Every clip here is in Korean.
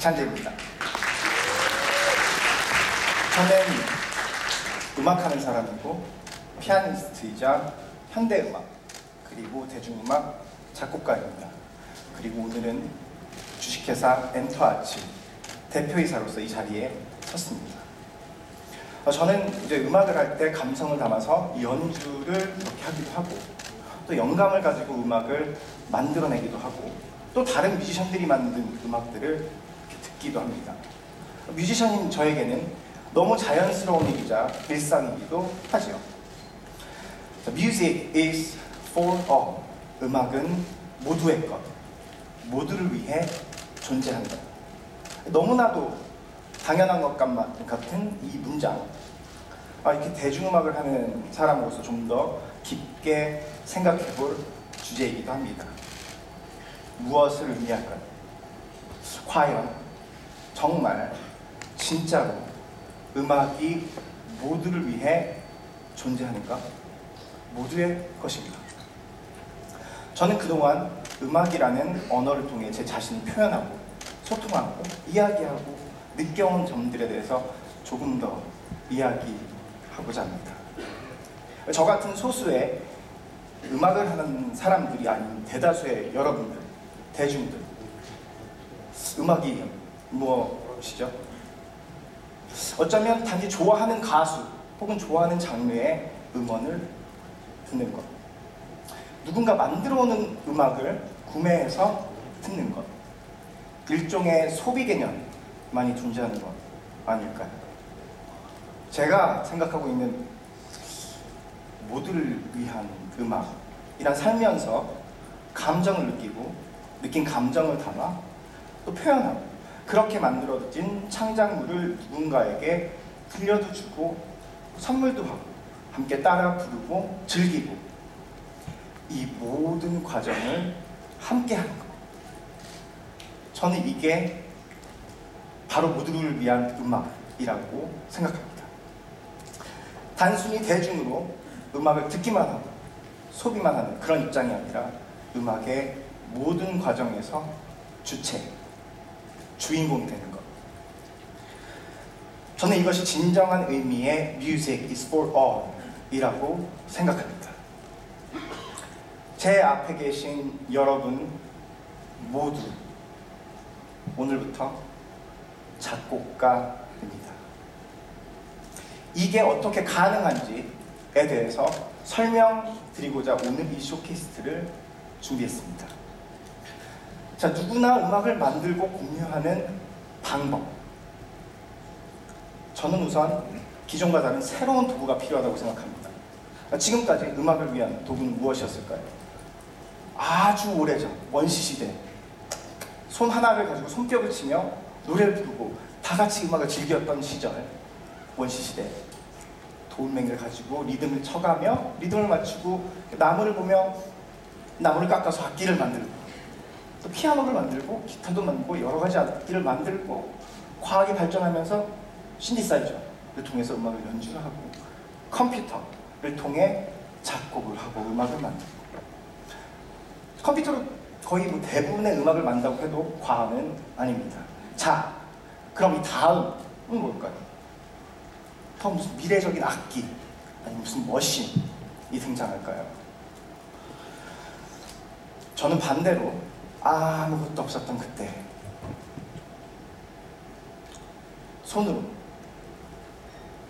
박찬재입니다. 저는 음악하는 사람이고 피아니스트이자 현대음악 그리고 대중음악 작곡가입니다. 그리고 오늘은 주식회사 엔터아치 대표이사로서 이 자리에 섰습니다. 어, 저는 이제 음악을 할 때 감성을 담아서 연주를 그렇게 하기도 하고 또 영감을 가지고 음악을 만들어내기도 하고 또 다른 뮤지션들이 만든 음악들을 듣기도 합니다. 뮤지션인 저에게는 너무 자연스러운 일이자 일상이기도 하죠. Music is for all. 음악은 모두의 것, 모두를 위해 존재한다. 너무나도 당연한 것 같은 이 문장. 아, 이렇게 대중음악을 하는 사람으로서 좀 더 깊게 생각해 볼 주제이기도 합니다. 무엇을 의미할까요? 과연 정말 진짜로 음악이 모두를 위해 존재하는가? 모두의 것입니다. 저는 그동안 음악이라는 언어를 통해 제 자신을 표현하고 소통하고 이야기하고 느껴온 점들에 대해서 조금 더 이야기하고자 합니다. 저 같은 소수의 음악을 하는 사람들이 아닌 대다수의 여러분들, 대중들, 음악이 무엇이죠? 어쩌면 단지 좋아하는 가수 혹은 좋아하는 장르의 음원을 듣는 것. 누군가 만들어 오는 음악을 구매해서 듣는 것. 일종의 소비 개념만이 존재하는 것 아닐까요? 제가 생각하고 있는 모두를 위한 음악이란 살면서 감정을 느끼고 느낀 감정을 담아 또 표현하고 그렇게 만들어진 창작물을 누군가에게 들려도 주고 선물도 하고 함께 따라 부르고 즐기고 이 모든 과정을 함께 하는 것. 저는 이게 바로 모두를 위한 음악이라고 생각합니다. 단순히 대중으로 음악을 듣기만 하고 소비만 하는 그런 입장이 아니라 음악의 모든 과정에서 주체, 주인공이 되는 것. 저는 이것이 진정한 의미의 music is for all 이라고 생각합니다. 제 앞에 계신 여러분 모두 오늘부터 작곡가입니다. 이게 어떻게 가능한지에 대해서 설명드리고자 오늘 이 쇼케이스트를 준비했습니다. 자, 누구나 음악을 만들고 공유하는 방법. 저는 우선 기존과 다른 새로운 도구가 필요하다고 생각합니다. 지금까지 음악을 위한 도구는 무엇이었을까요? 아주 오래전 원시 시대 손 하나를 가지고 손뼉을 치며 노래를 부르고 다 같이 음악을 즐겼던 시절 원시 시대 돌멩이를 가지고 리듬을 쳐가며 리듬을 맞추고 나무를 보며 나무를 깎아서 악기를 만들고 또 피아노를 만들고 기타도 만들고 여러 가지 악기를 만들고 과학이 발전하면서 신디사이저를 통해서 음악을 연주를 하고 컴퓨터를 통해 작곡을 하고 음악을 만들고 컴퓨터로 거의 뭐 대부분의 음악을 만든다고 해도 과언은 아닙니다. 자, 그럼 이 다음은 뭘까요? 더 무슨 미래적인 악기, 아니 무슨 머신이 등장할까요? 저는 반대로 아무것도 없었던 그때 손으로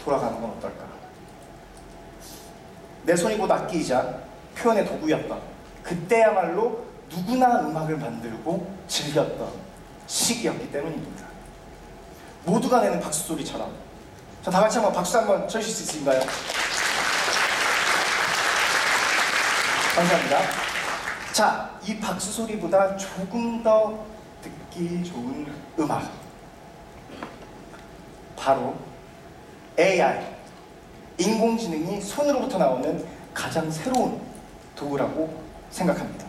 돌아가는 건 어떨까? 내 손이 곧 악기이자 표현의 도구였던 그때야말로 누구나 음악을 만들고 즐겼던 시기였기 때문입니다. 모두가 내는 박수 소리처럼. 자, 다 같이 한번 박수 한번 쳐주실 수 있을까요? 감사합니다. 자, 이 박수 소리보다 조금 더 듣기 좋은 음악. 바로 AI, 인공지능이 손으로부터 나오는 가장 새로운 도구라고 생각합니다.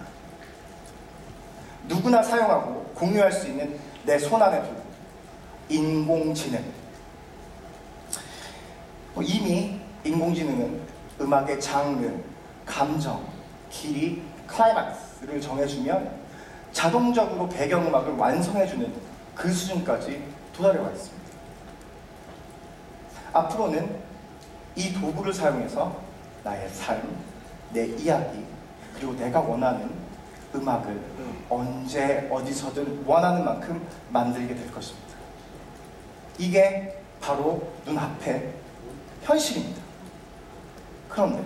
누구나 사용하고 공유할 수 있는 내 손안의 도구, 인공지능. 뭐 이미 인공지능은 음악의 장르, 감정, 길이, 클라이막스를 정해주면 자동적으로 배경음악을 완성해주는 그 수준까지 도달해 와 있습니다. 앞으로는 이 도구를 사용해서 나의 삶, 내 이야기, 그리고 내가 원하는 음악을 언제 어디서든 원하는 만큼 만들게 될 것입니다. 이게 바로 눈앞의 현실입니다. 그런데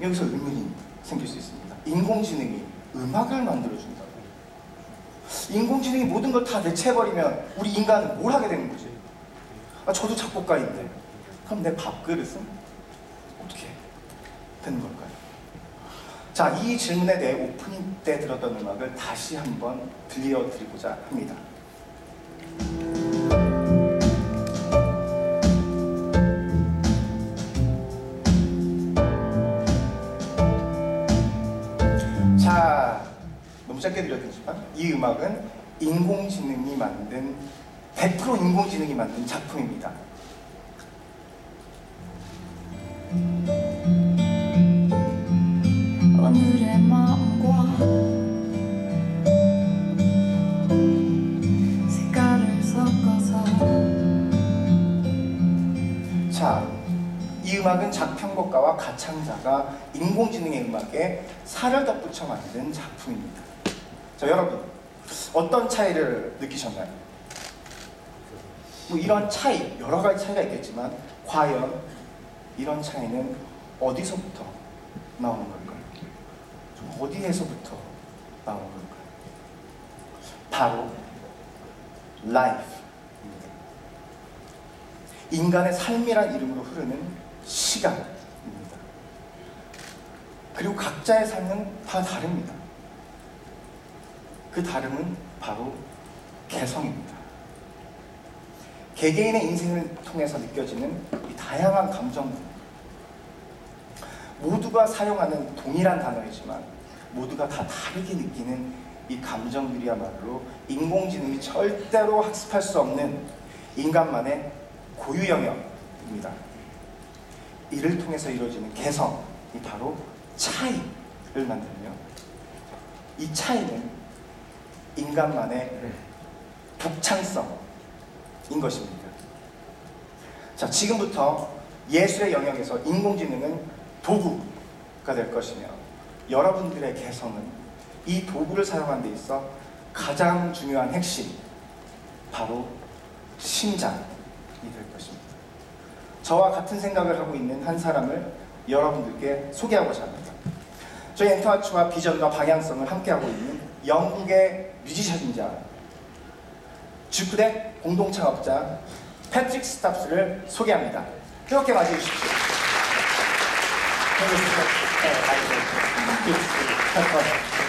여기서 의문이 생길 수 있습니다. 인공지능이 음악을 만들어준다고. 인공지능이 모든 걸 다 대체해버리면 우리 인간은 뭘 하게 되는 거지? 아, 저도 작곡가인데. 그럼 내 밥그릇은 어떻게 되는 걸까요? 자, 이 질문에 대해 오프닝 때 들었던 음악을 다시 한번 들려드리고자 합니다. 무 짧게 들려드리지만 이 음악은 인공지능이 만든 100% 인공지능이 만든 작품입니다. 오늘의 마음과 자, 이 음악은 작편곡가와 가창자가 인공지능의 음악에 살을 덧붙여 만든 작품입니다. 자, 여러분, 어떤 차이를 느끼셨나요? 뭐 이런 차이, 여러 가지 차이가 있겠지만, 과연 이런 차이는 어디서부터 나오는 걸까요? 좀 어디에서부터 나오는 걸까요? 바로 life입니다. 인간의 삶이란 이름으로 흐르는 시간입니다. 그리고 각자의 삶은 다 다릅니다. 그 다름은 바로 개성입니다. 개개인의 인생을 통해서 느껴지는 이 다양한 감정들. 모두가 사용하는 동일한 단어이지만 모두가 다 다르게 느끼는 이 감정들이야말로 인공지능이 절대로 학습할 수 없는 인간만의 고유 영역입니다. 이를 통해서 이루어지는 개성이 바로 차이를 만들며 이 차이는 인간만의 독창성인 것입니다. 자, 지금부터 예술의 영역에서 인공지능은 도구가 될 것이며 여러분들의 개성은 이 도구를 사용하는 데 있어 가장 중요한 핵심 바로 심장이 될 것입니다. 저와 같은 생각을 하고 있는 한 사람을 여러분들께 소개하고자 합니다. 저희 엔터아츠와 비전과 방향성을 함께하고 있는 영국의 뮤지션이자 주크대 공동창업자 패트릭 스탑스를 소개합니다. 뜨겁게 맞이해 주십시오. 네,